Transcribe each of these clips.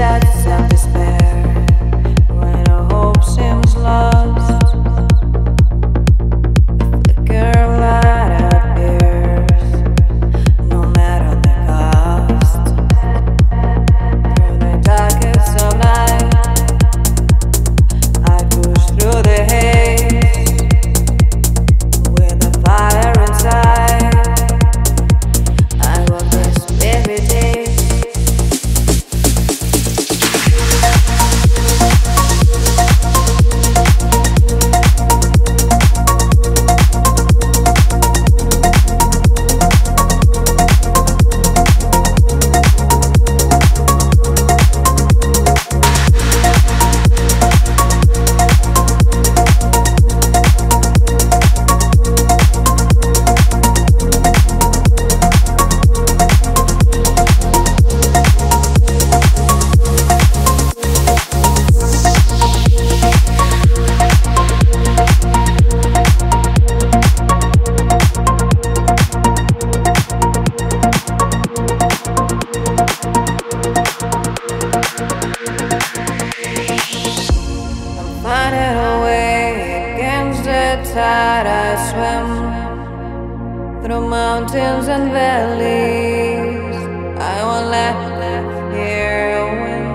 depths of I'm finding a way against the tide. I swim through mountains and valleys. I won't let fear win.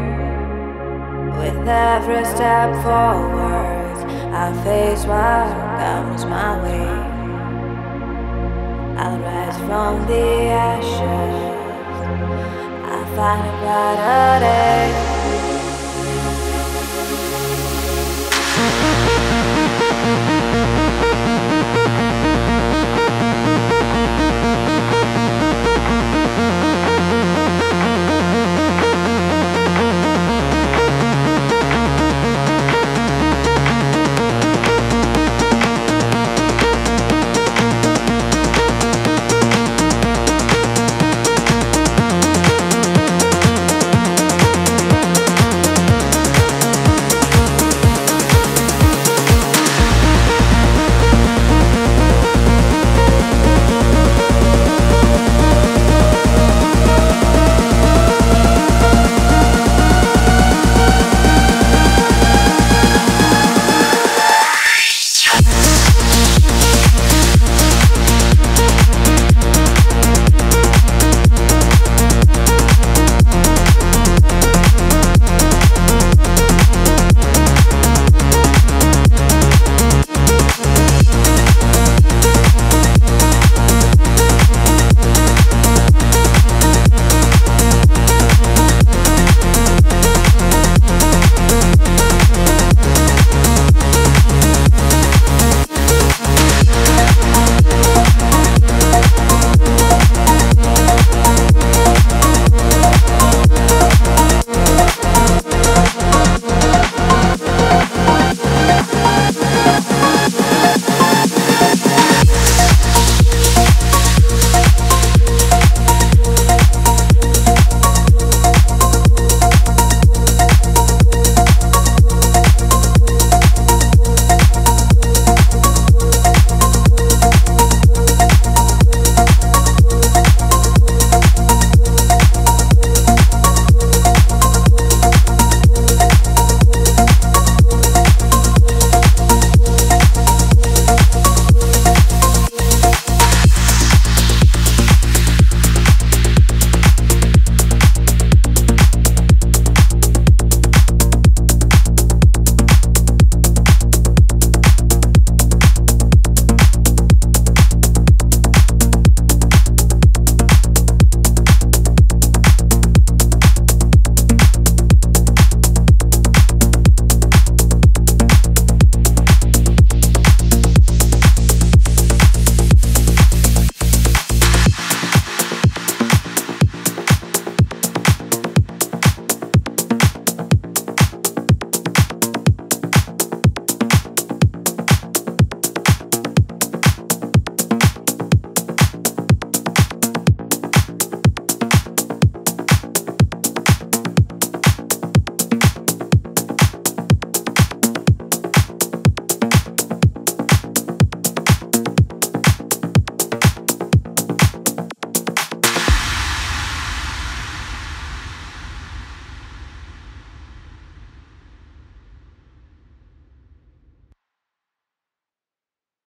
With every step forward, I face what comes my way. I'll rise from the ashes. I'll find a brighter day.